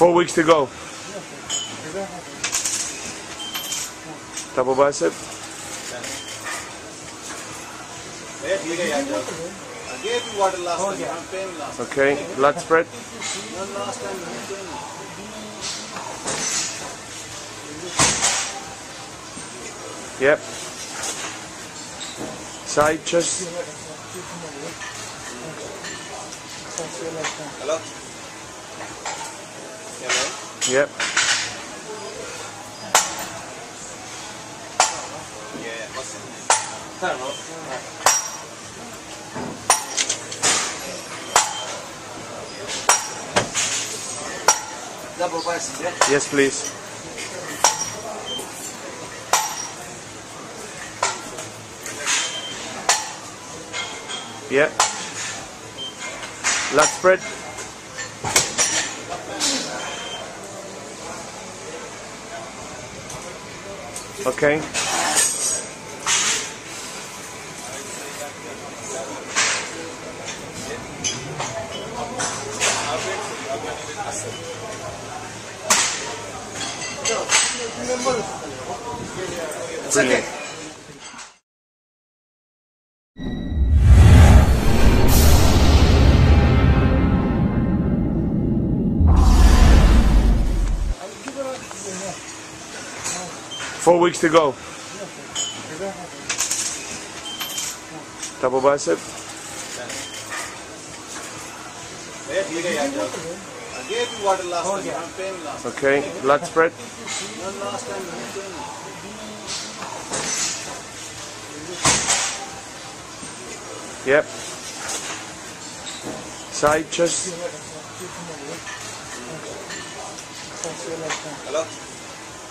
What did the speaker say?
Four weeks to go. Double bicep. Okay, blood spread. Yep. Side chest. Hello? Yep. Double bicycle. Yes, please. Yep. Lat spread. Okay. Brilliant. Four weeks to go. Double bicep. Okay, blood spread. Yep. Side chest. Hello?